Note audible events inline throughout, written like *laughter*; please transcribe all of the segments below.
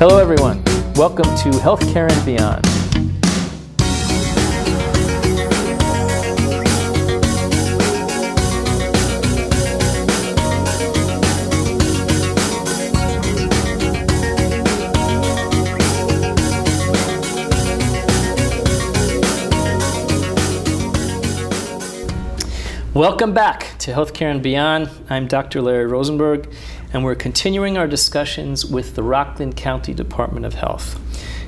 Hello, everyone. Welcome to Healthcare and Beyond. Welcome back to Healthcare and Beyond. I'm Dr. Larry Rosenberg, and we're continuing our discussions with the Rockland County Department of Health.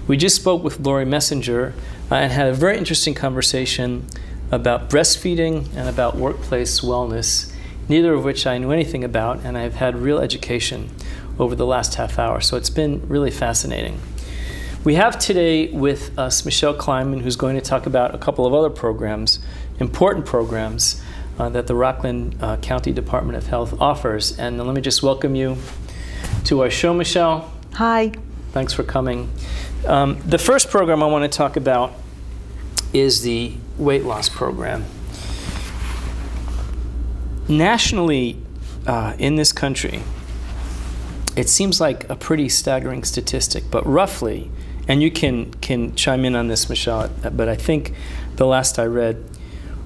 We just spoke with Lori Messenger uh, and had a very interesting conversation about breastfeeding and about workplace wellness, neither of which I knew anything about, and I've had real education over the last half hour. So it's been really fascinating. We have today with us Michelle Kleinman, who's going to talk about a couple of other programs, important programs uh, that the Rockland uh, County Department of Health offers. And let me just welcome you to our show, Michelle. Hi. Thanks for coming. Um, the first program I want to talk about is the weight loss program. Nationally, uh, in this country, it seems like a pretty staggering statistic, but roughly, and you can, can chime in on this, Michelle, but I think the last I read,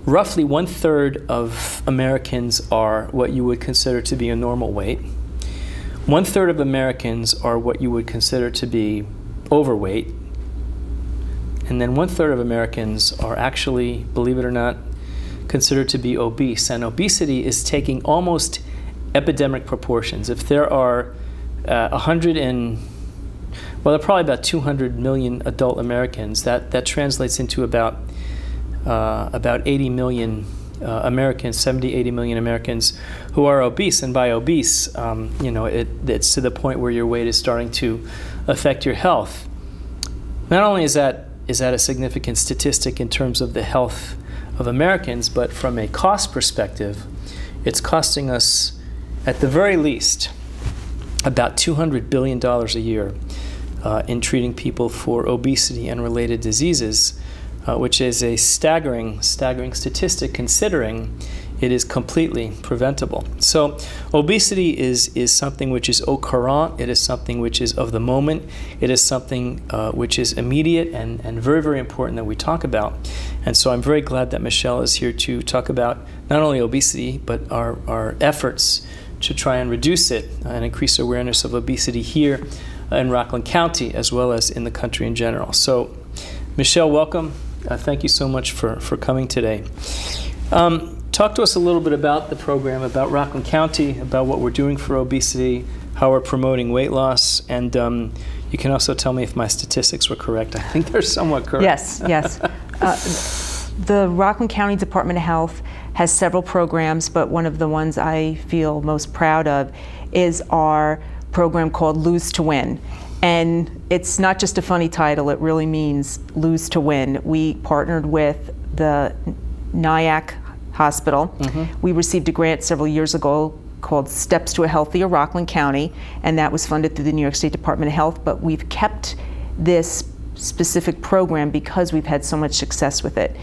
roughly one third of Americans are what you would consider to be a normal weight. One third of Americans are what you would consider to be overweight. And then one third of Americans are actually, believe it or not, considered to be obese. And obesity is taking almost epidemic proportions. If there are uh, 100 and well, there are probably about 200 million adult Americans. That, that translates into about uh, about 80 million uh, Americans, 70, 80 million Americans who are obese. And by obese, um, you know, it, it's to the point where your weight is starting to affect your health. Not only is that, is that a significant statistic in terms of the health of Americans, but from a cost perspective, it's costing us, at the very least, about $200 billion a year uh, in treating people for obesity and related diseases uh, which is a staggering, staggering statistic considering it is completely preventable. So obesity is, is something which is au courant, it is something which is of the moment, it is something uh, which is immediate and, and very, very important that we talk about. And so I'm very glad that Michelle is here to talk about not only obesity, but our, our efforts to try and reduce it and increase awareness of obesity here in Rockland County as well as in the country in general. So Michelle, welcome. Uh, thank you so much for, for coming today. Um, talk to us a little bit about the program, about Rockland County, about what we're doing for obesity, how we're promoting weight loss, and um, you can also tell me if my statistics were correct. I think they're somewhat correct. Yes, yes. *laughs* uh, the Rockland County Department of Health has several programs, but one of the ones I feel most proud of is our program called Lose to Win. And it's not just a funny title, it really means lose to win. We partnered with the Nyack Hospital. Mm-hmm. We received a grant several years ago called Steps to a Healthier Rockland County, and that was funded through the New York State Department of Health. But we've kept this specific program because we've had so much success with it.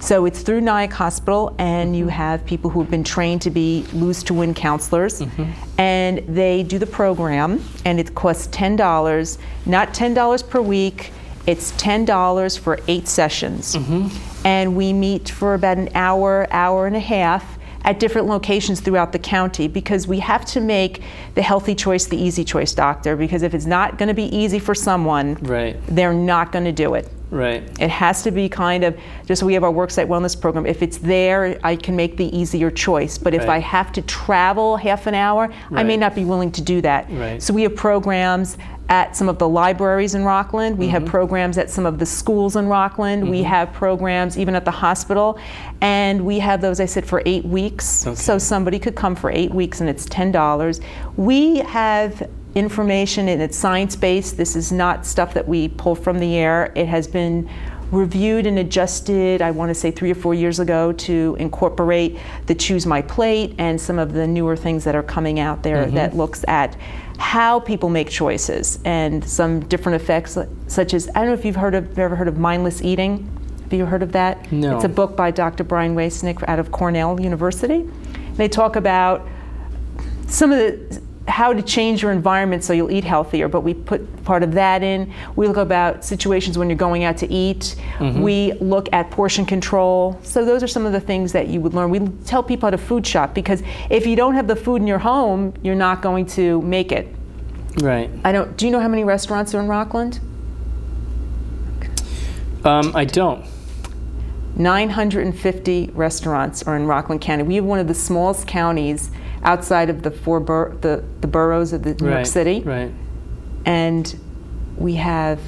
So it's through Nyack Hospital, and you mm-hmm. have people who have been trained to be lose to win counselors, mm-hmm. and they do the program, and it costs ten dollars, not ten dollars per week. It's ten dollars for eight sessions, mm-hmm. and we meet for about an hour, hour and a half at different locations throughout the county because we have to make the healthy choice the easy choice, doctor. Because if it's not going to be easy for someone, right. they're not going to do it. Right. It has to be kind of just so we have our worksite wellness program. If it's there, I can make the easier choice. But if. I have to travel half an hour, right. I may not be willing to do that. Right. So we have programs at some of the libraries in Rockland. We mm-hmm. have programs at some of the schools in Rockland. Mm-hmm. We have programs even at the hospital. And we have those, I said, for eight weeks. Okay. So somebody could come for eight weeks and it's $10. We have information and it's science-based. This is not stuff that we pull from the air. It has been reviewed and adjusted, I want to say three or four years ago, to incorporate the Choose My Plate and some of the newer things that are coming out there mm -hmm. that looks at how people make choices and some different effects, such as I don't know if you've heard of, ever heard of mindless eating. Have you heard of that? No. It's a book by Dr. Brian Wansink out of Cornell University. They talk about some of the how to change your environment so you'll eat healthier, but we put part of that in. We look about situations when you're going out to eat. Mm-hmm. We look at portion control. So those are some of the things that you would learn. We tell people how to food shop because if you don't have the food in your home, you're not going to make it. Right. I don't. Do you know how many restaurants are in Rockland? Um, I don't. 950 restaurants are in Rockland County. We have one of the smallest counties outside of the four bur- the, the boroughs of the New right, York City. Right. And we have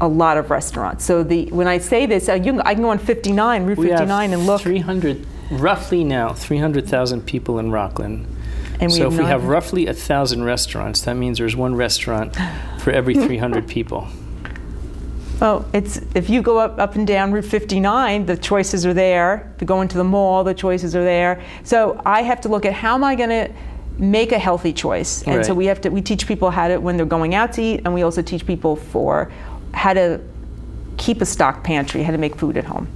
a lot of restaurants. So the when I say this, uh, can, I can go on 59, Route 59, and look. 300, roughly now, 300,000 people in Rockland. And so if we have roughly a thousand restaurants, that means there's one restaurant for every *laughs* 300 people. Well, it's if you go up, up and down Route 59, the choices are there. If you go into the mall, the choices are there. So I have to look at how am I going to make a healthy choice, and right. so we have to we teach people how to when they're going out to eat, and we also teach people for how to keep a stock pantry, how to make food at home.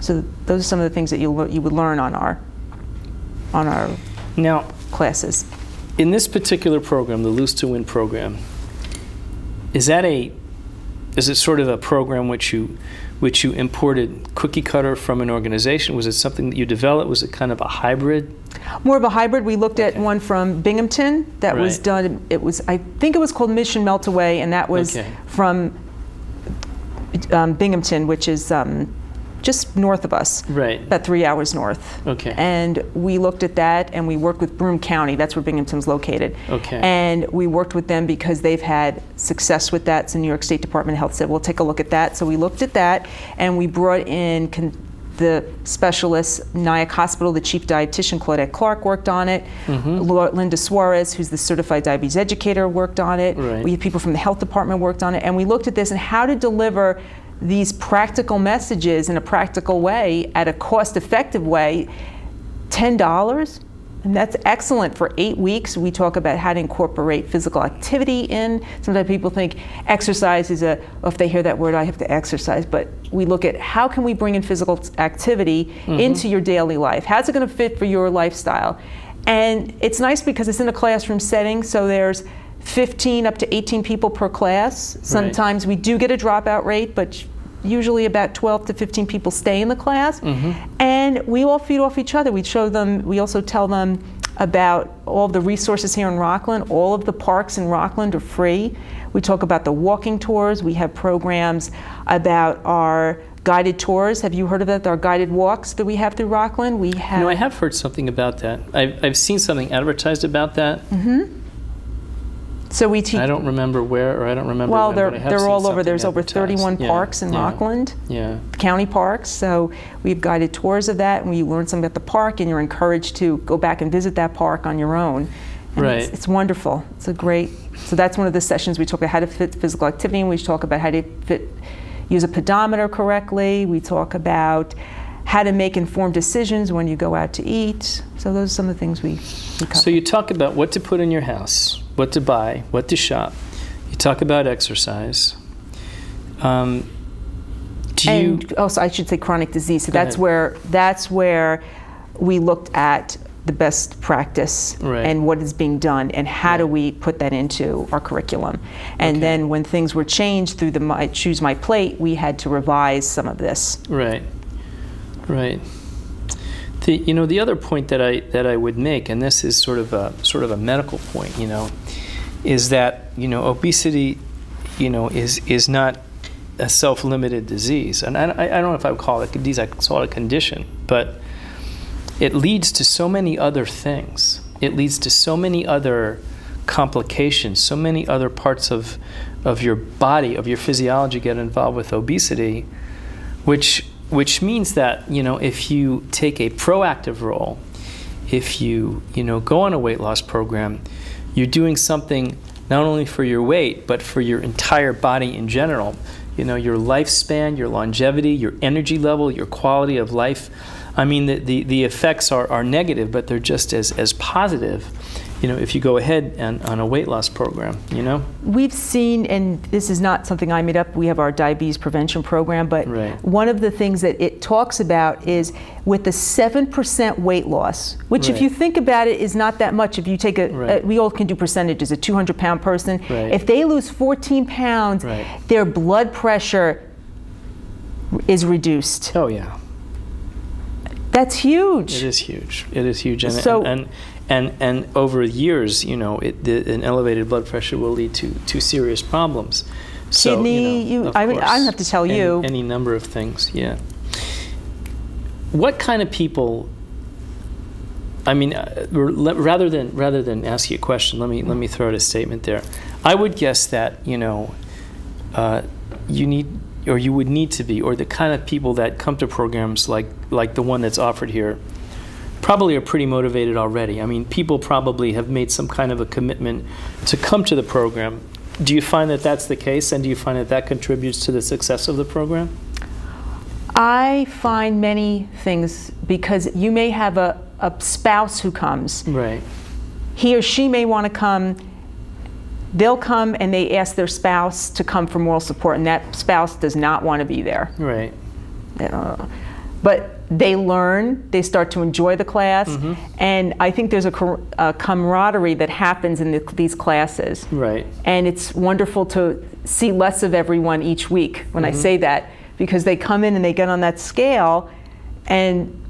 So those are some of the things that you you would learn on our on our now classes. In this particular program, the Lose to Win program, is that a is it sort of a program which you which you imported cookie cutter from an organization? Was it something that you developed? Was it kind of a hybrid? More of a hybrid. We looked at okay. one from Binghamton that right. was done. It was I think it was called Mission Meltaway, and that was okay. from um, Binghamton, which is um, just north of us, right? About three hours north. Okay. And we looked at that, and we worked with Broome County. That's where Binghamton's located. Okay. And we worked with them because they've had success with that. So New York State Department of Health said, "We'll take a look at that." So we looked at that, and we brought in. The specialists, Nyack Hospital, the chief dietitian, Claudette Clark, worked on it. Mm-hmm. Linda Suarez, who's the certified diabetes educator, worked on it. Right. We had people from the health department worked on it. And we looked at this and how to deliver these practical messages in a practical way at a cost effective way $10 and that's excellent for eight weeks. We talk about how to incorporate physical activity in. Sometimes people think exercise is a, well, if they hear that word, I have to exercise. But we look at how can we bring in physical activity mm-hmm. into your daily life? How's it going to fit for your lifestyle? And it's nice because it's in a classroom setting, so there's 15 up to 18 people per class. Sometimes right. we do get a dropout rate, but usually about 12 to 15 people stay in the class. Mm-hmm. And we all feed off each other. We show them, we also tell them about all the resources here in Rockland. All of the parks in Rockland are free. We talk about the walking tours. We have programs about our guided tours. Have you heard of that? Our guided walks that we have through Rockland. We have. No, I have heard something about that. I've, I've seen something advertised about that. Mm-hmm. So we teach. I don't remember where, or I don't remember. Well, when, they're they're all over. There's over 31 yeah. parks in yeah. Rockland. Yeah. County parks. So we've guided tours of that, and we learn something about the park, and you're encouraged to go back and visit that park on your own. And right. It's, it's, wonderful. It's a great. So that's one of the sessions we talk about how to fit physical activity, and we talk about how to fit, use a pedometer correctly. We talk about how to make informed decisions when you go out to eat. So those are some of the things we, we cover. So you talk about what to put in your house, what to buy, what to shop. You talk about exercise. Um, do and also I should say chronic disease. So that's ahead. where that's where we looked at the best practice right. and what is being done and how right. do we put that into our curriculum. And okay. then when things were changed through the my, choose my plate, we had to revise some of this. Right. Right. The, you know the other point that I that I would make, and this is sort of a sort of a medical point, you know, is that you know obesity, you know, is is not a self-limited disease, and I, I don't know if I would call it a disease, I call it a condition, but it leads to so many other things. It leads to so many other complications, so many other parts of of your body, of your physiology get involved with obesity, which which means that you know if you take a proactive role if you you know go on a weight loss program you're doing something not only for your weight but for your entire body in general. You know your lifespan your longevity your energy level your quality of life. I mean, the, the, the effects are, are negative, but they're just as, as positive, you know, if you go ahead and on a weight loss program, you know? We've seen, and this is not something I made up, we have our diabetes prevention program, but Right. one of the things that it talks about is with the 7% weight loss, which if you think about it is not that much. If you take a, Right. a- we all can do percentages, a 200 pound person, Right. if they lose 14 pounds, Right. their blood pressure is reduced. Oh, yeah. That's huge. It is huge. It is huge. And, So- and, and, and and over years, you know, it, the, an elevated blood pressure will lead to, to serious problems. So, Kidney, you know, you- I mean, I don't have to tell any- you. Any number of things, yeah. What kind of people I mean, uh, rather than rather than ask you a question, let me let me throw out a statement there. I would guess that you know, uh, you need or you would need to be, or the kind of people that come to programs like like the one that's offered here, probably are pretty motivated already. I mean, people probably have made some kind of a commitment to come to the program. Do you find that that's the case, and do you find that that contributes to the success of the program? I find many things because you may have a, a spouse who comes. Right. He or she may want to come. They'll come and they ask their spouse to come for moral support, and that spouse does not want to be there. Right. Uh, but they learn, they start to enjoy the class, Mm-hmm. and I think there's a, a camaraderie that happens in the, these classes. Right. And it's wonderful to see less of everyone each week when Mm-hmm. I say that, because they come in and they get on that scale, and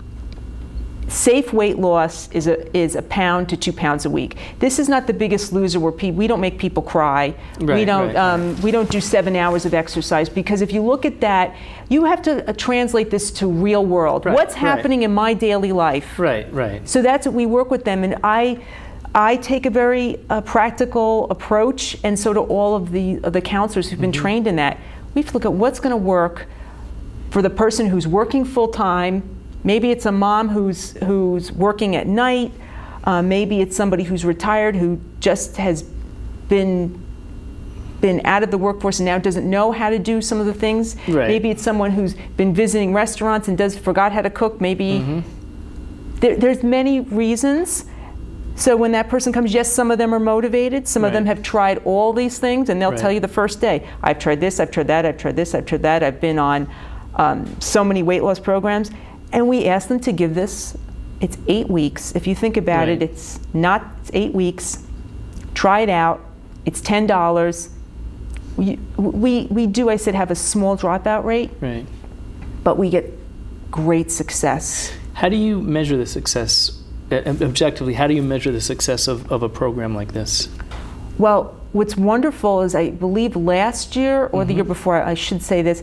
safe weight loss is a, is a pound to two pounds a week. This is not the biggest loser where pe- we don't make people cry. we don't right, um, we don't do seven hours of exercise because if you look at that, you have to uh, translate this to real world. Right, What's right. happening in my daily life? Right. Right. So that's what we work with them, and I, I take a very uh, practical approach, and so do all of the of the counselors who've been trained in that. We have to look at what's going to work for the person who's working full time. Maybe it's a mom who's who's working at night. Uh, maybe it's somebody who's retired who just has been been out of the workforce and now doesn't know how to do some of the things. Right. Maybe it's someone who's been visiting restaurants and does forgot how to cook. Maybe there, there's many reasons. So when that person comes, yes, some of them are motivated. Some of them have tried all these things, and they'll Right. tell you the first day, "I've tried this, I've tried that, I've tried this, I've tried that. I've been on um, so many weight loss programs." And we ask them to give this. It's eight weeks. If you think about it, it's not it's eight weeks. Try it out. It's ten dollars. We, we we do. I said have a small dropout rate, Right. but we get great success. How do you measure the success uh, objectively? How do you measure the success of, of a program like this? Well, what's wonderful is I believe last year or the year before, I should say this.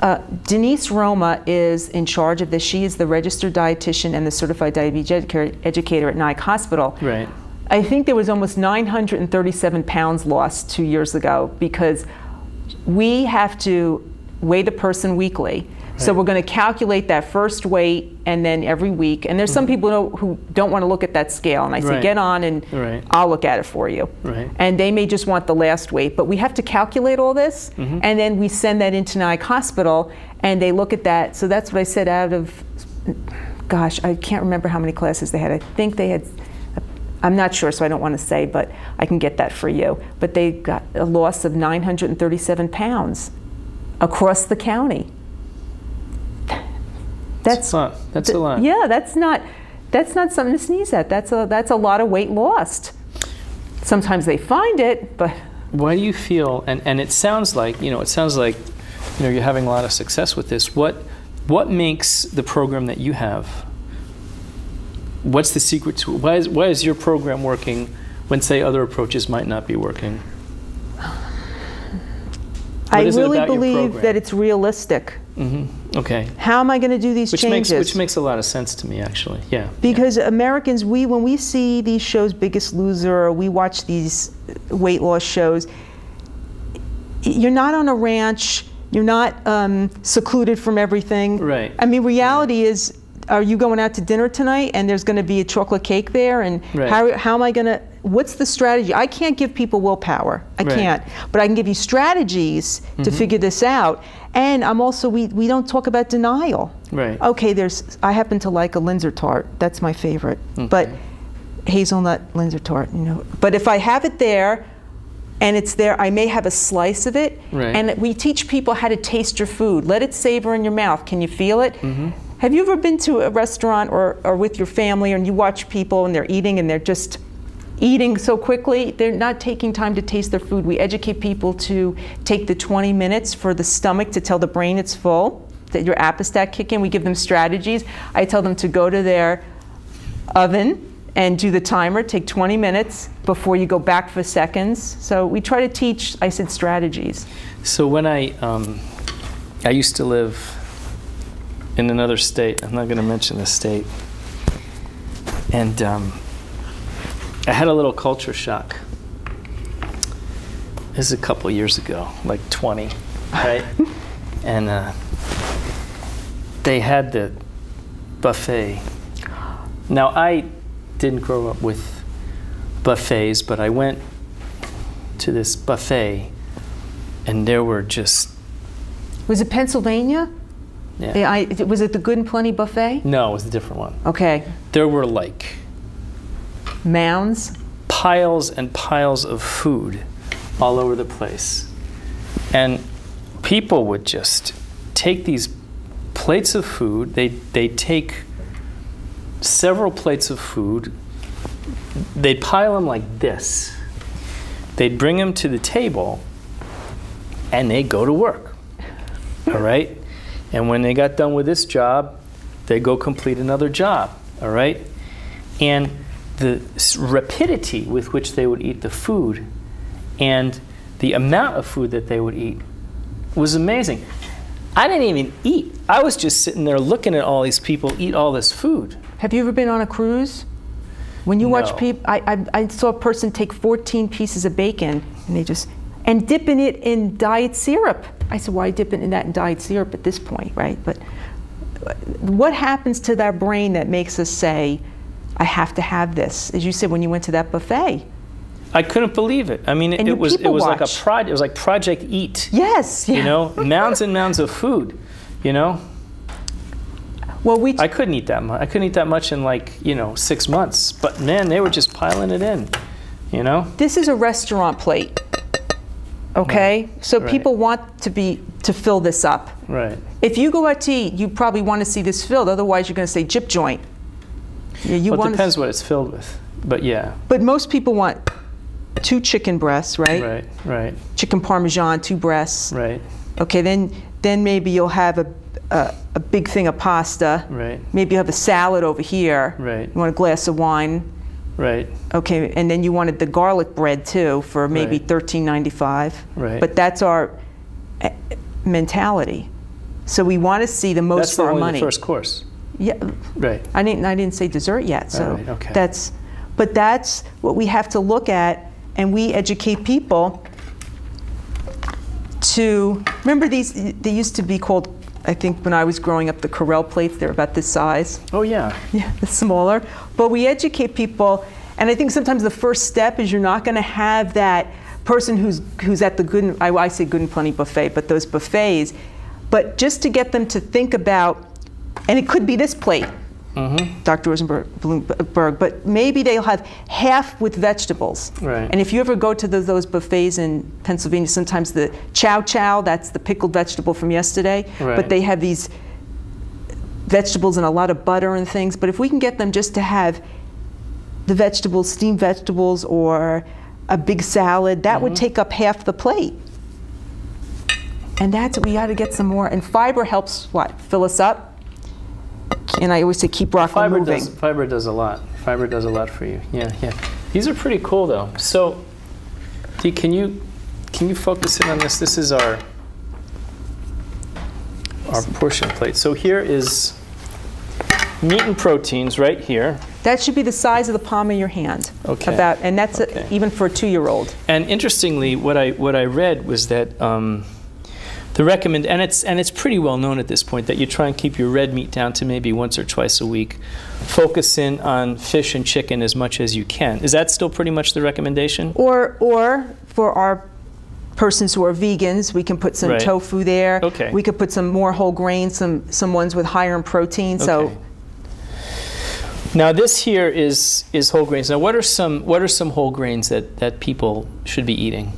Uh, Denise Roma is in charge of this. She is the registered dietitian and the certified diabetes educa- educator at Nyack Hospital. Right. I think there was almost 937 pounds lost two years ago because we have to weigh the person weekly. So we're going to calculate that first weight and then every week. And there's some people who, don't want to look at that scale. And I say, Mm-hmm. Right. get on and Right. I'll look at it for you. Right. And they may just want the last weight. But we have to calculate all this. Mm-hmm. And then we send that into Nyack Hospital and they look at that. So that's what I said out of, gosh, I can't remember how many classes they had. I think they had I'm not sure, so I don't want to say, but I can get that for you. But they got a loss of 937 pounds across the county. That's a lot. That's a lot. Yeah, that's not that's not something to sneeze at. That's a that's a lot of weight lost. Sometimes they find it, but Why do you feel? And, and it sounds like you know. It sounds like you know you're having a lot of success with this. What what makes the program that you have? What's the secret to it? Why is why is your program working when say other approaches might not be working? I really believe that it's realistic. hmm Okay. How am I going to do these Which changes? makes which makes a lot of sense to me actually. Yeah. Because Americans, we when we see these shows, Biggest Loser, or we watch these weight loss shows, you're not on a ranch. You're not um, secluded from everything. Right. I mean, reality is, are you going out to dinner tonight and there's going to be a chocolate cake there? And Right. how, how am I going to? What's the strategy? I can't give people willpower. I Right. can't. But I can give you strategies to figure this out. And I'm also we we don't talk about denial. Right. Okay, there's I happen to like a Linzer tart. That's my favorite. But hazelnut Linzer tart, you know. But if I have it there and it's there, I may have a slice of it. Right. And we teach people how to taste your food. Let it savor in your mouth. Can you feel it? Mm-hmm. Have you ever been to a restaurant or, or with your family and you watch people and they're eating and they're just eating so quickly? They're not taking time to taste their food. We educate people to take the 20 minutes for the stomach to tell the brain it's full, that your appestat kick in. We give them strategies. I tell them to go to their oven and do the timer, take 20 minutes before you go back for seconds. So we try to teach, I said, strategies. So when I um, I used to live in another state. I'm not going to mention the state. And um, I had a little culture shock. This is a couple years ago, like 20, right? *laughs* and uh, they had the buffet. Now I didn't grow up with buffets, but I went to this buffet, and there were just Was it Pennsylvania? yeah. I, was it the Good and Plenty buffet? No, it was a different one. Okay. There were like Mounds. piles and piles of food all over the place. And people would just take these plates of food, they they take several plates of food, they'd pile them like this. They'd bring them to the table and they'd go to work. All right? And when they got done with this job, they'd go complete another job. All right? And the rapidity with which they would eat the food and the amount of food that they would eat was amazing. I didn't even eat. I was just sitting there looking at all these people eat all this food. Have you ever been on a cruise? When you watch people, I, I, I saw a person take 14 pieces of bacon and they just, and dipping it in diet syrup. I said, why dipping in that in diet syrup at this point, right? But uh, what happens to that brain that makes us say, I have to have this? As you said, when you went to that buffet. I couldn't believe it. I mean, it, it was it was like a watch. project. It was like Project Eat. Yes, yeah. You know, *laughs* mounds and mounds of food. You know, Well, we, I couldn't eat that much. I couldn't eat that much in like you know six months. But man, they were just piling it in. You know. this is a restaurant plate. Okay? So Right. people want to be, to fill this up. Right. If you go out to eat, you probably want to see this filled. Otherwise, you're going to say jip joint. Yeah, you Well, it want. depends what it's filled with. But yeah. but most people want two chicken breasts, right? Right. Right. Chicken parmesan, two breasts. Right. Okay, then then maybe you'll have a, a a big thing of pasta. Right. Maybe you have a salad over here. Right. You want a glass of wine. Right. Okay, and then you wanted the garlic bread too for maybe Right. thirteen ninety five. Right. But that's our eh, mentality. So we want to see the most That's for the, our money. the first course. Yeah, Right. I didn't. I didn't say dessert yet. So right, okay. that's, but that's what we have to look at, and we educate people to remember these. They used to be called. I think when I was growing up, the Corelle plates. They're about this size. Oh yeah. Yeah, the smaller. But we educate people, and I think sometimes the first step is you're not going to have that person who's who's at the good. I, I say good and plenty buffet, but those buffets. But just to get them to think about, and it could be this plate. Mm-hmm. Dr. Rosenberg, but maybe they'll have half with vegetables. Right. And if you ever go to those, those buffets in Pennsylvania, sometimes the chow chow, that's the pickled vegetable from yesterday, Right. but they have these vegetables and a lot of butter and things. But if we can get them just to have the vegetables, steamed vegetables, or a big salad, that would mm-hmm. take up half the plate. And that's we got to get some more. And fiber helps what? Fill us up. And I always say keep broccoli Fiber moving. does fiber does a lot. Fiber does a lot for you. Yeah, yeah. These are pretty cool though. So, Dee, can you can you focus in on this? This is our our portion plate. So here is meat and proteins right here. That should be the size of the palm of your hand. Okay. About, and that's a- even for a two-year-old. And interestingly, what I what I read was that um, the recommend and it's and it's pretty well known at this point that you try and keep your red meat down to maybe once or twice a week. Focus in on fish and chicken as much as you can. Is that still pretty much the recommendation? Or, or for our persons who are vegans, we can put some Right. tofu there. Okay. We could put some more whole grains, some some ones with higher in protein. So Okay. Now this here is is whole grains. Now what are some what are some whole grains that that people should be eating?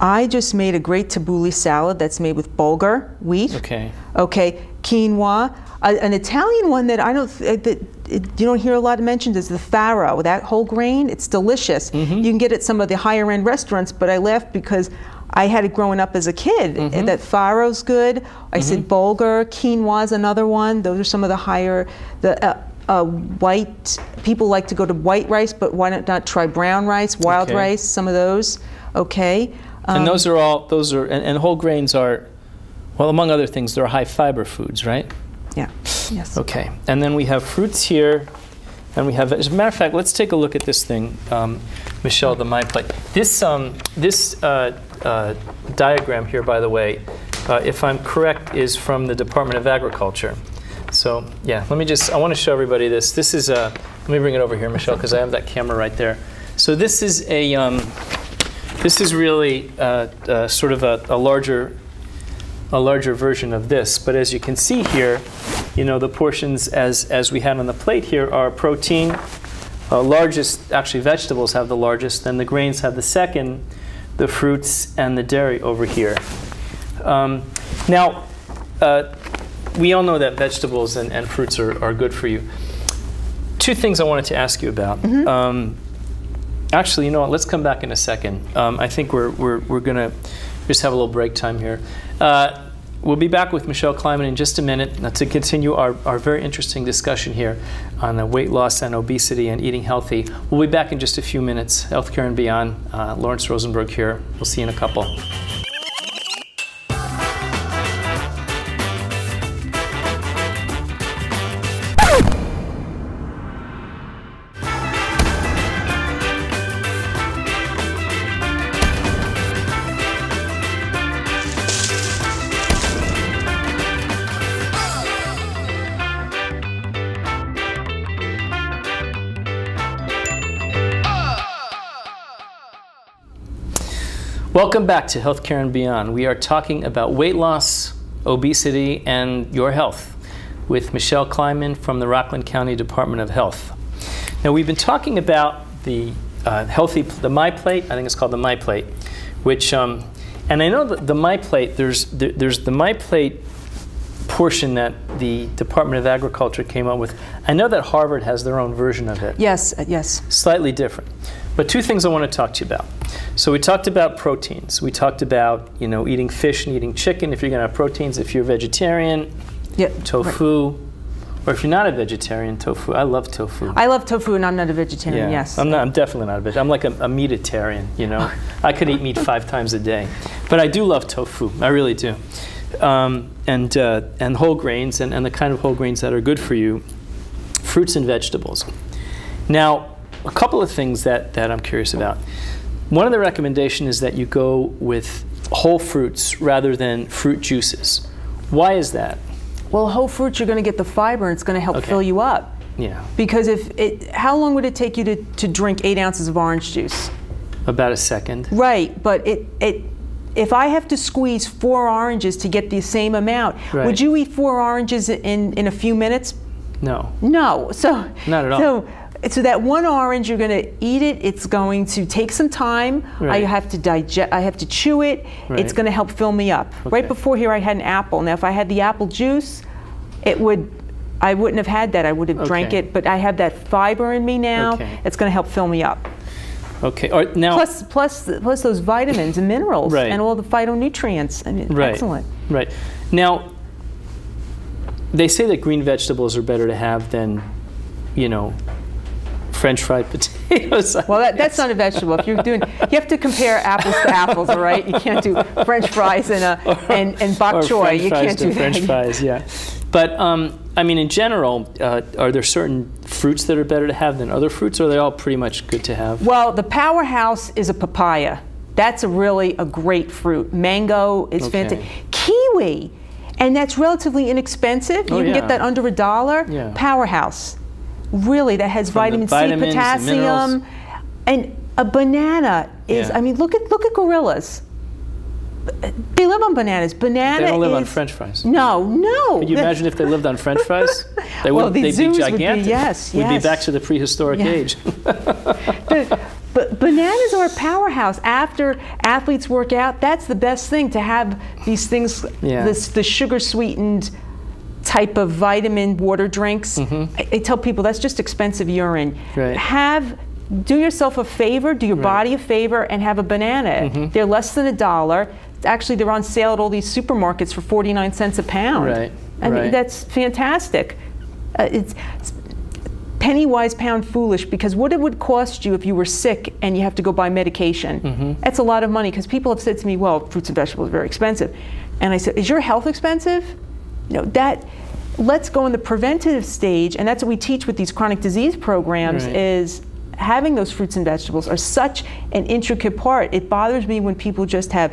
I just made a great tabbouleh salad that's made with bulgur wheat. Okay. Okay, quinoa. A, an Italian one that I don't th- that it, you don't hear a lot of mentioned is the farro. That whole grain, it's delicious. Mm-hmm. You can get it at some of the higher end restaurants, but I laughed because I had it growing up as a kid. Mm-hmm. That farro's good. I said bulgur, quinoa is another one. Those are some of the higher the. Uh, uh, white people like to go to white rice, but why not, not try brown rice, wild Okay. rice, some of those. Okay. Um, And those are all those are and, and whole grains are well among other things they're high fiber foods, right? yeah. Yes. Okay. And then we have fruits here. And we have, as a matter of fact, let's take a look at this thing, um, Michelle, the My Plate. This, um, this uh, uh, diagram here, by the way, uh, if I'm correct, is from the Department of Agriculture. So, yeah, let me just, I want to show everybody this. This is a, let me bring it over here, Michelle, because I have that camera right there. So this is a, um, this is really uh, uh, sort of a, a larger a larger version of this. But as you can see here, you know, the portions as, as we had on the plate here are protein. Uh, largest, actually vegetables have the largest, then the grains have the second, the fruits and the dairy over here. Um, now, uh, we all know that vegetables and, and fruits are, are good for you. Two things I wanted to ask you about. Um, actually, you know what? Let's come back in a second. Um, I think we're, we're, we're going to just have a little break time here. Uh, we'll be back with Michelle Kleinman in just a minute uh, to continue our, our very interesting discussion here on uh, weight loss and obesity and eating healthy. We'll be back in just a few minutes. Healthcare and Beyond. Uh, Lawrence Rosenberg here. We'll see you in a couple. Welcome back to Healthcare and Beyond. We are talking about weight loss, obesity, and your health with Michelle Kleinman from the Rockland County Department of Health. Now, we've been talking about the uh, healthy, the My Plate. I think it's called the My Plate, which, um, and I know that the My Plate. There's there, there's the My Plate portion that the Department of Agriculture came up with. I know that Harvard has their own version of it Yes. uh, Yes. slightly different. But two things I want to talk to you about. So we talked about proteins. We talked about you know eating fish and eating chicken if you're going to have proteins. If you're a vegetarian, Yeah. right. tofu, or if you're not a vegetarian, tofu. I love tofu. I love tofu, and I'm not a vegetarian. Yes. I'm not. I'm definitely not a vegetarian. I'm like a, a meatitarian. You know, *laughs* I could eat meat five times a day, but I do love tofu. I really do. Um, and uh, and whole grains and, and the kind of whole grains that are good for you, fruits and vegetables. Now, a couple of things that, that I'm curious about. One of the recommendations is that you go with whole fruits rather than fruit juices. Why is that? Well, whole fruits, you're going to get the fiber, and it's going to help Okay. fill you up. Yeah, Because if it, how long would it take you to, to drink eight ounces of orange juice? about a second. Right, but it, it, if I have to squeeze four oranges to get the same amount, Right. would you eat four oranges in, in a few minutes? No. No. So Not at all. So, so that one orange, you're going to eat it. It's going to take some time. Right. I have to digest. I have to chew it. Right. It's going to help fill me up. Okay. Right before here, I had an apple. Now, if I had the apple juice, it would. I wouldn't have had that. I would have drank it. But I have that fiber in me now. Okay. It's going to help fill me up. Okay. Or now. Plus, plus, plus those vitamins and minerals Right. and all the phytonutrients. I mean, Right. excellent. Right. Now, they say that green vegetables are better to have than, you know, French fried *laughs* potatoes. Well, that, that's not a vegetable. If you're doing, you have to compare apples to apples, all right? You can't do French fries and *laughs* a and, and bok choy. French You fries can't to do French that. fries, yeah. But um, I mean, in general, uh, are there certain fruits that are better to have than other fruits, or are they all pretty much good to have? Well, the powerhouse is a papaya. That's a really a great fruit. Mango is Okay. fantastic. Kiwi, and that's relatively inexpensive. Oh, you can yeah. get that under a dollar. Yeah. Powerhouse, really, that has From vitamin C, potassium, and a banana is. Yeah. I mean, look at look at gorillas. They live on bananas. Banana. They don't live is, on French fries. No, no. Could you imagine if they lived on French fries? *laughs* They Well, would. the They'd be zoos would be- gigantic. yes, We'd be back to the prehistoric Yeah. age. *laughs* But, but bananas are a powerhouse. After athletes work out, that's the best thing to have these things, Yeah. this, the sugar sweetened type of vitamin water drinks. I, I tell people that's just expensive urine. Right. Have do yourself a favor, do your Right. body a favor, and have a banana. Mm-hmm. They're less than a dollar. Actually, they're on sale at all these supermarkets for 49 cents a pound. Right, I mean, right. that's fantastic. Uh, it's, it's penny wise, pound foolish, because what it would cost you if you were sick and you have to go buy medication, Mm-hmm. that's a lot of money. Because people have said to me, well, fruits and vegetables are very expensive. And I said, is your health expensive? You know, that, let's go in the preventative stage, and that's what we teach with these chronic disease programs Right. is having those fruits and vegetables are such an intricate part. It bothers me when people just have,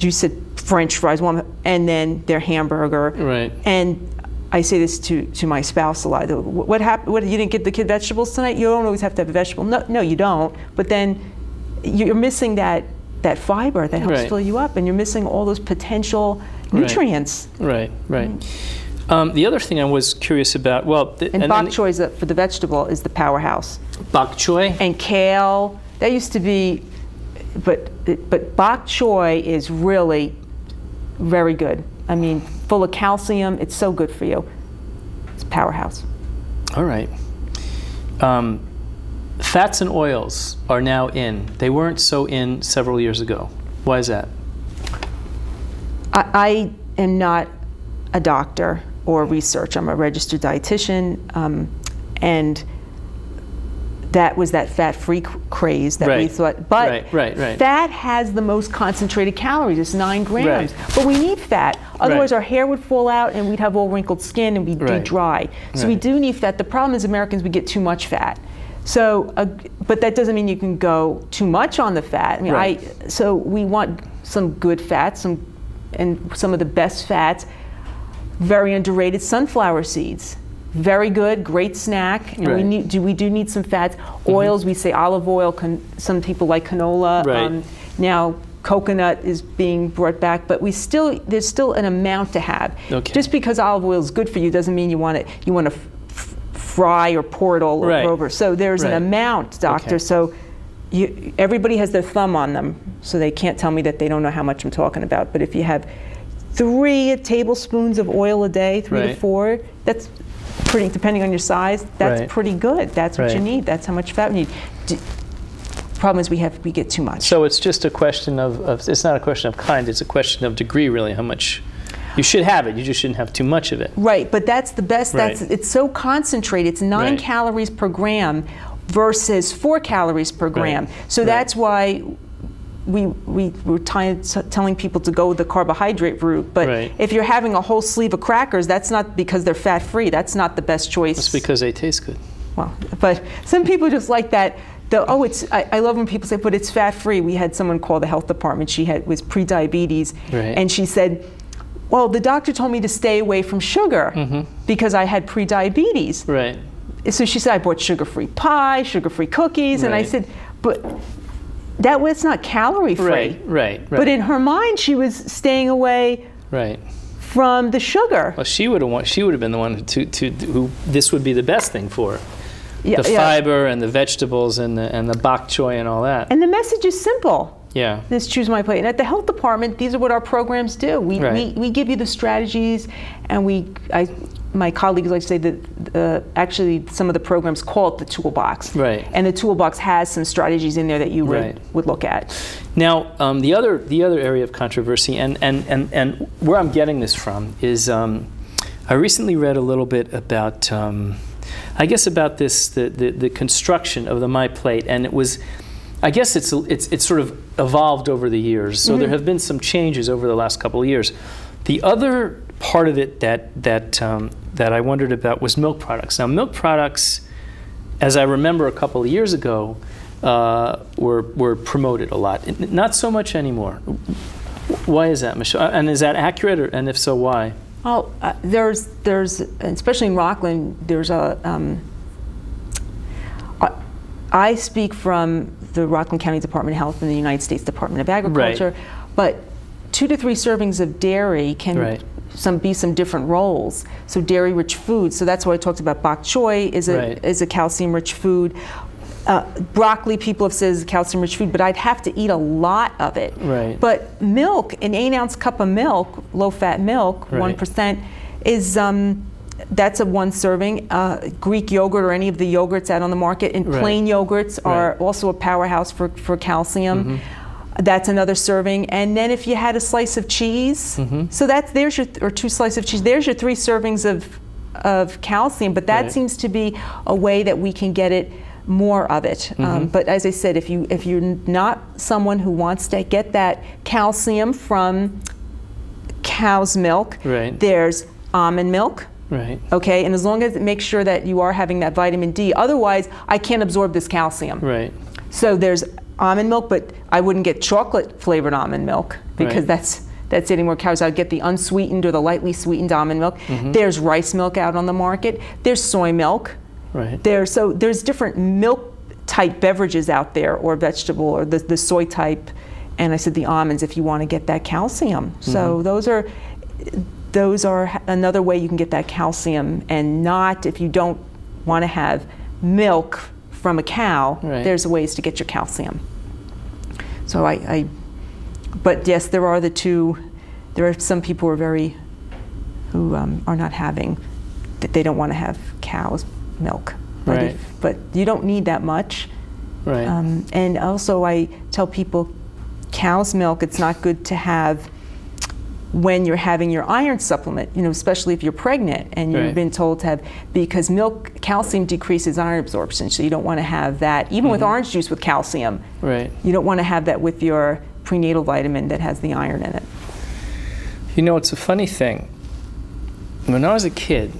you said French fries, one, and then their hamburger. Right. And I say this to, to my spouse a lot. What, what happened? What you didn't get the kid vegetables tonight? You don't always have to have a vegetable. No, no, you don't. But then you're missing that that fiber that helps Right. fill you up, and you're missing all those potential nutrients. right, right. Mm. Um, the other thing I was curious about, well, th- And, and, bok choy is a, for the vegetable is the powerhouse. bok choy. And kale, that used to be, but but bok choy is really very good. I mean, full of calcium. It's so good for you. It's a powerhouse. All right. Um, fats and oils are now in. They weren't so in several years ago. Why is that? I, I am not a doctor or research. I'm a registered dietitian, um, and that was that fat-free craze that we thought. But Right, right, right. fat has the most concentrated calories. It's nine grams. Right. But we need fat. Otherwise, Right. our hair would fall out, and we'd have all wrinkled skin, and we'd be dry. So we do need fat. The problem is Americans we get too much fat. So, uh, but that doesn't mean you can go too much on the fat. I mean, Right. I so we want some good fats, some and some of the best fats. Very underrated sunflower seeds. Very good, great snack. And we need do we do need some fats. Oils, we say olive oil. Con, some people like canola. Um, now coconut is being brought back, but we still there's still an amount to have. Okay. Just because olive oil is good for you doesn't mean you want to you want to f- fry or pour it all Right. over. So there's Right. an amount, doctor. Okay. So you, everybody has their thumb on them, so they can't tell me that they don't know how much I'm talking about. But if you have three tablespoons of oil a day, three to four, that's pretty, depending on your size, that's Right. pretty good. That's what you need. That's how much fat you need. D- problem is we have we get too much. So it's just a question of, of, it's not a question of kind, it's a question of degree, really, how much you should have it. You just shouldn't have too much of it. Right, but that's the best. That's Right. it's so concentrated. It's nine Right. calories per gram versus four calories per gram. So Right. that's why we we were telling people to go the carbohydrate route. But Right. if you're having a whole sleeve of crackers, that's not because they're fat free. That's not the best choice. It's because they taste good. Well, but some people just like that. The, oh, it's. I, I love when people say, "But it's fat free." We had someone call the health department. She had was pre-diabetes, Right. and she said, "Well, the doctor told me to stay away from sugar mm-hmm. because I had pre-diabetes." Right. So she said, "I bought sugar-free pie, sugar-free cookies," and I said, "But that was not calorie-free." Right, right, right. But in her mind, she was staying away right. from the sugar. Well, she would have want, she would have been the one to, to who this would be the best thing for. Yeah, the yeah. fiber and the vegetables and the and the bok choy and all that. And the message is simple. yeah. this choose my plate and at the health department these are what our programs do we, Right. we, we give you the strategies and we I, my colleagues like to say that uh, actually some of the programs call it the toolbox Right. and the toolbox has some strategies in there that you would, Right. would look at Now, um, the other the other area of controversy, and, and, and, and where I'm getting this from is, um, I recently read a little bit about, um, I guess about this the, the, the construction of the My Plate, and it was, I guess it's it's it's sort of evolved over the years. So there have been some changes over the last couple of years. The other part of it that that um, that I wondered about was milk products. Now, milk products, as I remember a couple of years ago, uh, were were promoted a lot. Not so much anymore. Why is that, Michelle? And is that accurate, or, and if so, why? well uh, there's there's especially in rockland there's a um, I- I speak from the Rockland County Department of Health and the United States Department of Agriculture, right. but two to three servings of dairy can Right. Some be some different roles. So dairy-rich foods. So that's why I talked about bok choy is a Right. is a calcium-rich food. Uh, broccoli, people have said is a calcium-rich food, but I'd have to eat a lot of it. Right. But milk, an eight-ounce cup of milk, low-fat milk, Right. one percent, is um, that's a one serving. Uh, Greek yogurt or any of the yogurts out on the market, and Right. plain yogurts are Right. also a powerhouse for, for calcium. Mm-hmm. That's another serving. And then if you had a slice of cheese, Mm-hmm. so that's there's your or two slices of cheese. There's your three servings of of calcium. But that Right. seems to be a way that we can get it more of it. Mm-hmm. Um, but as I said, if you if you're not someone who wants to get that calcium from cow's milk, Right. there's almond milk. Right. Okay, and as long as it makes sure that you are having that vitamin D, otherwise I can't absorb this calcium. Right. So there's almond milk, but I wouldn't get chocolate flavored almond milk because Right. that's that's adding more calories. I'd get the unsweetened or the lightly sweetened almond milk. Mm-hmm. There's rice milk out on the market. There's soy milk. Right. There, so there's different milk type beverages out there, or vegetable, or the, the soy type, and I said the almonds if you want to get that calcium. So Mm-hmm. those are those are another way you can get that calcium, and not if you don't want to have milk from a cow. Right. There's ways to get your calcium. So I, I, but yes, there are the two. There are some people who are very who um, are not having, that they don't want to have cow's milk. But, Right. if, but you don't need that much. Right. Um, and also, I tell people cow's milk, it's not good to have when you're having your iron supplement, you know, especially if you're pregnant and you've Right. been told to have, because milk, calcium decreases iron absorption, so you don't want to have that. Even with mm-hmm. orange juice with calcium, right. you don't want to have that with your prenatal vitamin that has the iron in it. You know, it's a funny thing. When I was a kid,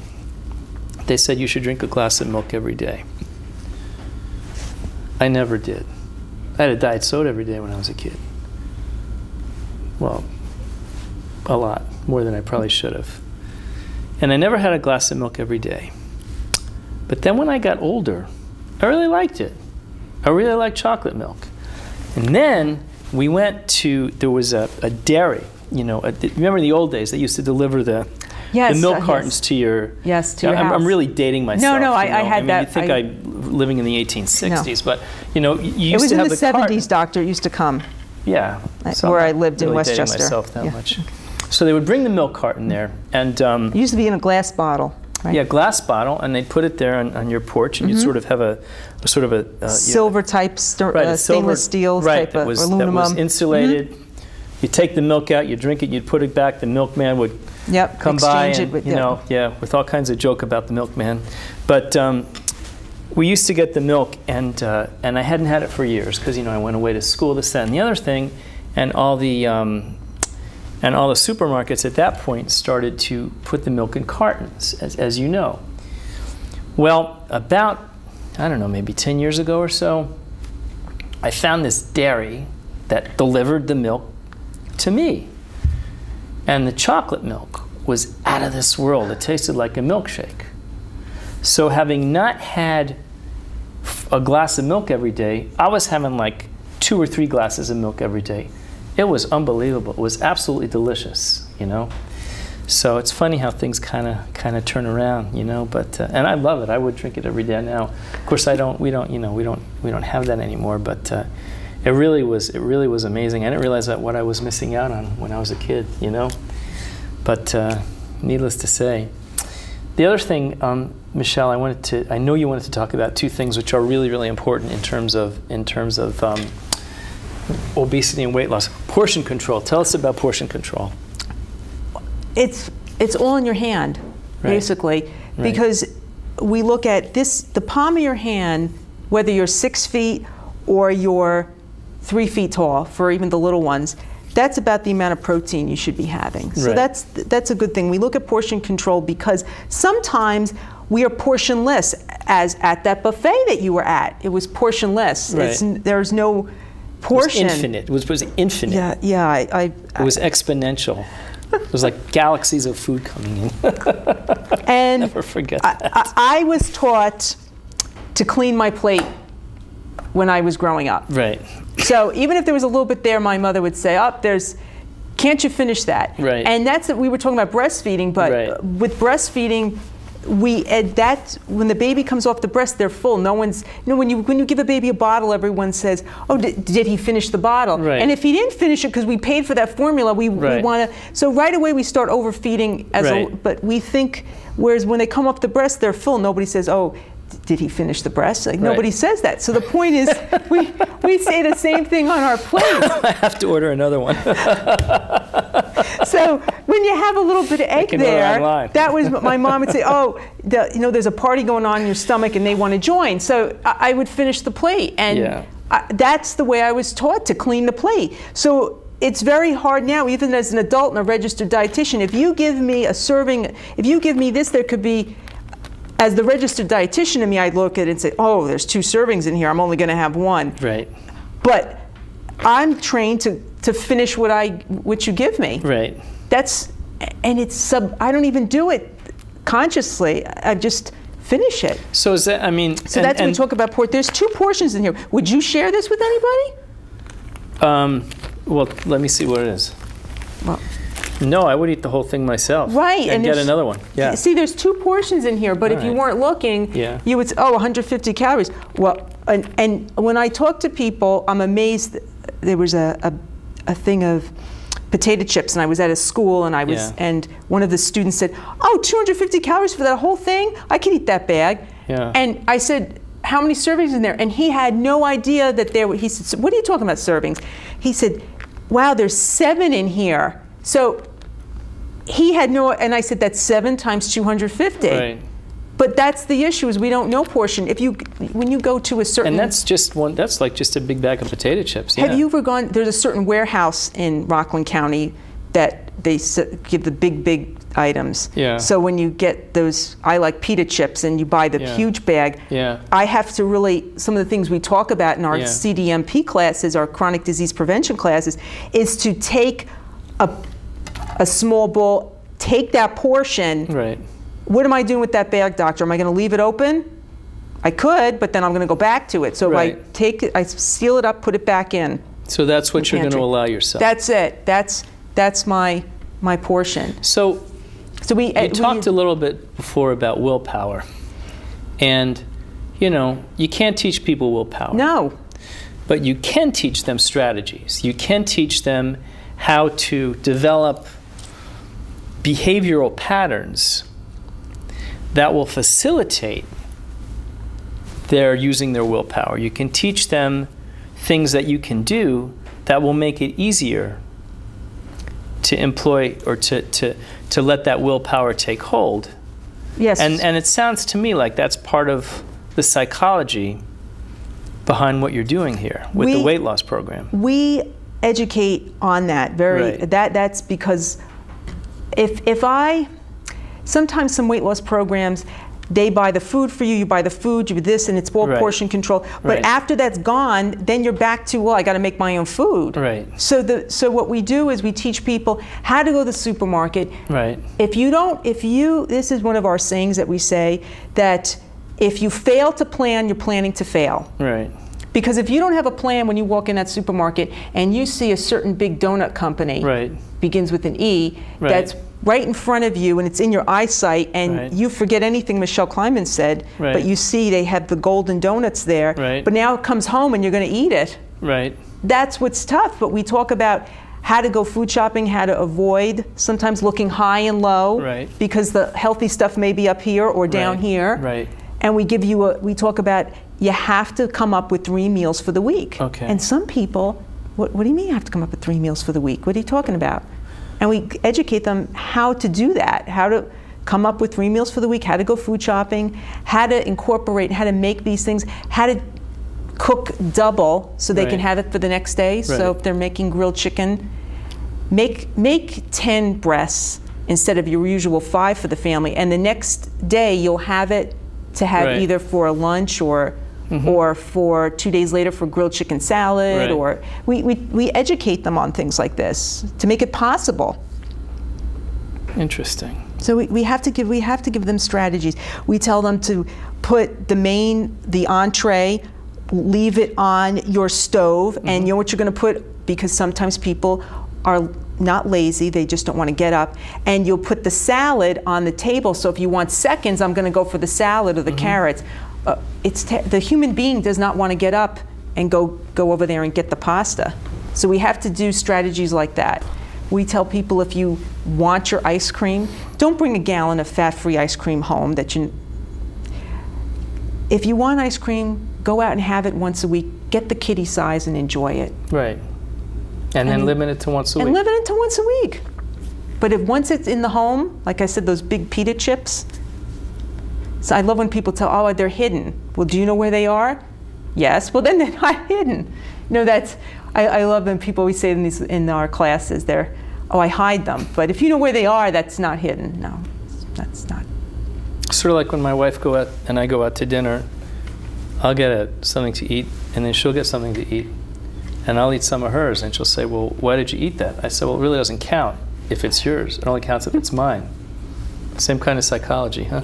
they said you should drink a glass of milk every day. I never did. I had a diet soda every day when I was a kid. Well, a lot more than I probably should have. And I never had a glass of milk every day. But then when I got older, I really liked it. I really liked chocolate milk. And then we went to, there was a, a dairy, you know, a, remember the old days they used to deliver the, Yes, the milk uh, yes. cartons to your. Yes, to your I'm, I'm really dating myself. no, I- you I know. had mean, that- You think I- I, am living in the 1860s, but you know, you used to have the It was in the, the 70s, carton. doctor. Used to come. Yeah, so I'm where I lived in really dating Westchester. myself that Yeah. much. So they would bring the milk carton there, and um, It used to be in a glass bottle. Right? yeah, glass bottle, and they'd put it there on, on your porch, and you'd sort of have a, a sort of a uh, you know, Silver type, right, uh, stainless steel right, type that of was, aluminum. That was insulated. Mm-hmm. You take the milk out, you drink it, you'd put it back. The milkman would Yep, come by, and, it with- you yeah. know, yeah, with all kinds of joke about the milkman. But um, we used to get the milk, and uh, and I hadn't had it for years because you know I went away to school, this, that, and the other thing, and all the um, and all the supermarkets at that point started to put the milk in cartons, as, as you know. Well, about I don't know, maybe 10 years ago or so, I found this dairy that delivered the milk to me. And the chocolate milk was out of this world. It tasted like a milkshake. So, having not had a glass of milk every day, I was having like two or three glasses of milk every day. It was unbelievable. It was absolutely delicious, you know. So it's funny how things kind of kind of turn around, you know. But uh, and I love it. I would drink it every day now. Of course, I don't. We don't. You know, we don't. We don't have that anymore. But uh, it really was. It really was amazing. I didn't realize that what I was missing out on when I was a kid, you know. But uh, needless to say, the other thing, um, Michelle, I wanted to. I know you wanted to talk about two things which are really, really important in terms of in terms of um, obesity and weight loss. Portion control. Tell us about portion control. it's it's all in your hand Right. basically because we look at this the palm of your hand whether you're six feet or you're three feet tall for even the little ones that's about the amount of protein you should be having so Right. that's that's a good thing we look at portion control because sometimes we are portionless as at that buffet that you were at it was portionless Right. There's no It was infinite. It was, it was infinite. yeah yeah I, I, It was exponential. It was like *laughs* galaxies of food coming in. *laughs* and Never forget I, that. I, I was taught to clean my plate when I was growing up. right. So even if there was a little bit there, my mother would say, "Up, there's, can't you finish that? Right. And that's we were talking about breastfeeding, but Right. with breastfeeding, we and that when the baby comes off the breast, they're full. No one's you know when you when you give a baby a bottle, everyone says, "Oh, did, did he finish the bottle?" Right. And if he didn't finish it because we paid for that formula, we, we want to. So right away we start overfeeding as a, Right. but we think whereas when they come off the breast, they're full. Nobody says, "Oh." Did he finish the breast? Like nobody says that. So the point is, *laughs* we, we say the same thing on our plate. *laughs* I have to order another one. *laughs* so when you have a little bit of egg there, that was my mom would say. Oh, the, you know, there's a party going on in your stomach, and they want to join. So I, I would finish the plate, and Yeah. I, that's the way I was taught to clean the plate. So it's very hard now, even as an adult and a registered dietitian. If you give me a serving, if you give me this, there could be. As the registered dietitian in me, I'd look at it and say, "Oh, there's two servings in here. I'm only going to have one." right. But I'm trained to, to finish what I what you give me. Right. That's and it's sub. I don't even do it consciously. I just finish it. So is that? I mean, So and- that's when we talk about port. There's two portions in here. Would you share this with anybody? Um, well, let me see what it is. Well, No, I would eat the whole thing myself. Right, And, and get another one. Yeah. See, there's two portions in here, but if you weren't looking, Yeah. you would say, oh, 150 calories. Well, and, and when I talk to people, I'm amazed. There was a, a, a thing of potato chips, and I was at a school, and I was, Yeah. and one of the students said, oh, 250 calories for that whole thing? I could eat that bag. Yeah. And I said, how many servings in there? And he had no idea that there were, he said, what are you talking about servings? He said, wow, there's seven in here. So he had no, and I said, that's seven times 250. Right. But that's the issue is we don't know portion. If you, when you go to a certain, And that's just one. That's like just a big bag of potato chips. have yeah. you ever gone, there's a certain warehouse in Rockland County that they give the big, big items. Yeah. So when you get those, I like pita chips and you buy the Yeah. huge bag, Yeah. I have to really, some of the things we talk about in our Yeah. CDMP classes, our chronic disease prevention classes, is to take a, a small bowl, take that portion. Right. What am I doing with that bag, doctor? Am I going to leave it open? I could, but then I'm going to go back to it. So I take it, I seal it up, put it back in. So that's what you're going to allow yourself. That's it. That's that's my my portion. so So we you uh, we- talked a little bit before about willpower, and you know you can't teach people willpower. no. But you can teach them strategies. You can teach them how to develop behavioral patterns that will facilitate their using their willpower. You can teach them things that you can do that will make it easier to employ or to, to, to let that willpower take hold. Yes. And, and it sounds to me like that's part of the psychology behind what you're doing here with the weight loss program. we educate on that very Right. that that's because if if I sometimes some weight loss programs they buy the food for you, you buy the food, you do this, and it's all Right. portion control. But Right. after that's gone, then you're back to, well, I got to make my own food. Right. So the so what we do is we teach people how to go to the supermarket. Right. If you don't, if you, this is one of our sayings that we say that if you fail to plan, you're planning to fail. Right. Because if you don't have a plan when you walk in that supermarket and you see a certain big donut company, Right. begins with an E, Right. that's right in front of you and it's in your eyesight, and Right. you forget anything Michelle Kleinman said, Right. but you see they have the golden donuts there. Right. But now it comes home and you're going to eat it. Right. That's what's tough. But we talk about how to go food shopping, how to avoid sometimes looking high and low, Right. because the healthy stuff may be up here or down here. Right. And we give you a, we talk about you have to come up with three meals for the week. Okay. And some people, what, what do you mean you have to come up with three meals for the week? What are you talking about? And we educate them how to do that, how to come up with three meals for the week, how to go food shopping, how to incorporate, how to make these things, how to cook double so they can have it for the next day. So if they're making grilled chicken, make make 10 breasts instead of your usual 5 for the family and the next day you'll have it to have Right. either for a lunch or Mm-hmm. or for 2 days later for grilled chicken salad Right. or we, we we educate them on things like this to make it possible. Interesting. So we, we have to give we have to give them strategies. We tell them to put the main the entree, leave it on your stove, and mm-hmm. you know what you're going to put because sometimes people are not lazy, they just don't want to get up. And you'll put the salad on the table. So if you want seconds, I'm going to go for the salad or the mm-hmm. carrots. Uh, it's the human being does not want to get up and go, go over there and get the pasta. So we have to do strategies like that. We tell people if you want your ice cream, don't bring a gallon of fat-free ice cream home that you if you want ice cream, go out and have it once a week. Get the kitty size and enjoy it. Right. And then mean- limit it to once a and week. And limit it to once a week. But if once it's in the home, like I said, those big pita chips. So I love when people tell, oh, they're hidden. Well, do you know where they are? Yes. Well, *laughs* then they're not hidden. You know, that's I, I love when people always say in these in our classes, they're, oh, I hide them. But if you know where they are, that's not hidden. No, that's not. sort of like when my wife go out and I go out to dinner, I'll get a, something to eat, and then she'll get something to eat, and I'll eat some of hers, and she'll say, "Well, why did you eat that?" I said, "Well, it really doesn't count if it's yours. It only counts if it's mine." Same kind of psychology, huh?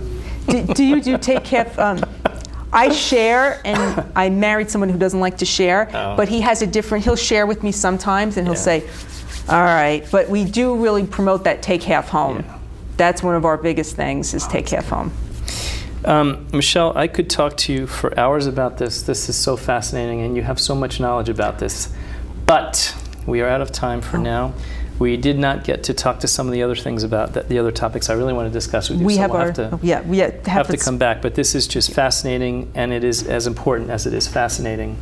Do, do you do take care of, um, I share, and I married someone who doesn't like to share, Oh. but he has a different, he'll share with me sometimes, and he'll Yeah. say, all right, but we do really promote that take half home. Yeah. That's one of our biggest things is take half home. Um, Michelle, I could talk to you for hours about this. This is so fascinating, and you have so much knowledge about this. But we are out of time Oh. for now. We did not get to talk to some of the other things about that, the other topics I really want to discuss with you. We so have we'll our, have to, yeah, we have have to come back. But this is just fascinating, and it is as important as it is fascinating.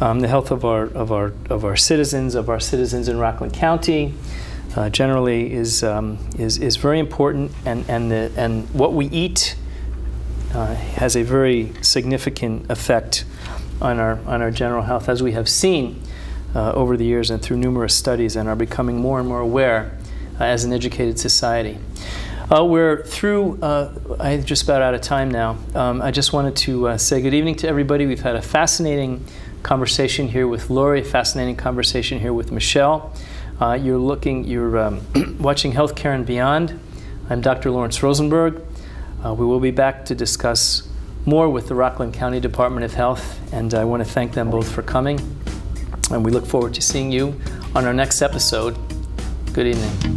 Um, the health of our of our of our citizens, of our citizens in Rockland County, uh, generally is um, is is very important, and and the, and what we eat uh, has a very significant effect on our on our general health, as we have seen uh, over the years and through numerous studies, and are becoming more and more aware uh, as an educated society. Uh, we're through. Uh, I'm just about out of time now. Um, I just wanted to uh, say good evening to everybody. We've had a fascinating conversation here with Lori. A fascinating conversation here with Michelle. Uh, you're looking. You're um, *clears throat* watching Healthcare and Beyond. I'm Dr. Lawrence Rosenberg. We will be back to discuss more with the Rockland County Department of Health, and I want to thank them both for coming. And we look forward to seeing you on our next episode. Good evening.